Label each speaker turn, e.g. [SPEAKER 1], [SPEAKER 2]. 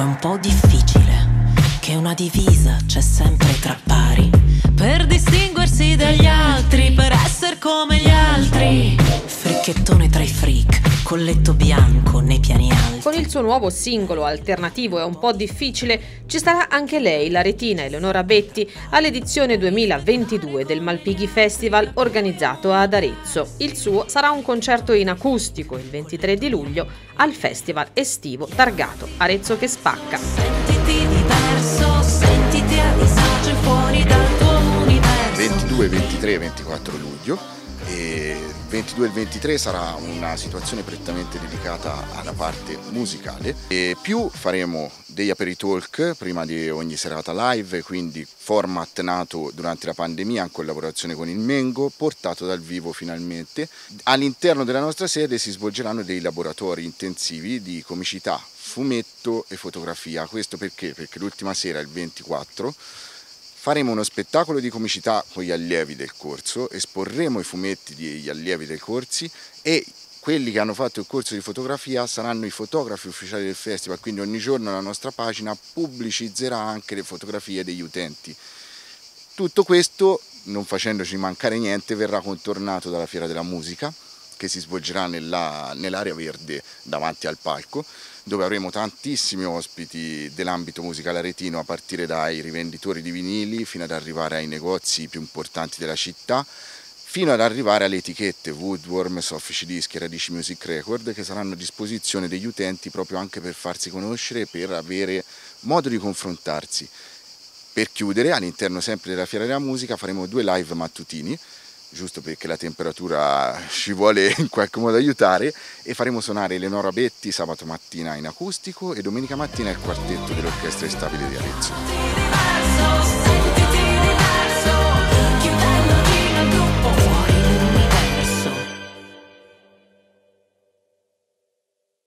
[SPEAKER 1] è un po' difficile, che una divisa c'è sempre tra pari. Per distinguersi Fricchettone tra i freak, colletto bianco nei piani alti.
[SPEAKER 2] Con il suo nuovo singolo alternativo è un po' difficile, ci sarà anche lei, la retina Eleonora Betti, all'edizione 2022 del Malpighi Festival organizzato ad Arezzo. Il suo sarà un concerto in acustico il 23 di luglio al Festival estivo targato Arezzo che spacca.
[SPEAKER 1] Sentiti diverso, sentiti a disagio fuori dal tuo universo.
[SPEAKER 3] 22, 23 e 24 luglio e il 22 e il 23 sarà una situazione prettamente dedicata alla parte musicale. E più faremo degli aperitalk prima di ogni serata live quindi format nato durante la pandemia in collaborazione con il Mengo portato dal vivo finalmente. All'interno della nostra sede si svolgeranno dei laboratori intensivi di comicità fumetto e fotografia. Questo perché? perché l'ultima sera il 24 Faremo uno spettacolo di comicità con gli allievi del corso, esporremo i fumetti degli allievi del corsi e quelli che hanno fatto il corso di fotografia saranno i fotografi ufficiali del festival, quindi ogni giorno la nostra pagina pubblicizzerà anche le fotografie degli utenti. Tutto questo, non facendoci mancare niente, verrà contornato dalla Fiera della Musica che si svolgerà nell'area verde davanti al palco dove avremo tantissimi ospiti dell'ambito musicale aretino a partire dai rivenditori di vinili fino ad arrivare ai negozi più importanti della città fino ad arrivare alle etichette Woodworm, Soffici Dischi e Radici Music Record che saranno a disposizione degli utenti proprio anche per farsi conoscere e per avere modo di confrontarsi. Per chiudere, all'interno sempre della Fiera della Musica faremo due live mattutini giusto perché la temperatura ci vuole in qualche modo aiutare e faremo suonare Eleonora Betti sabato mattina in acustico e domenica mattina il quartetto dell'Orchestra Stabile di Arezzo.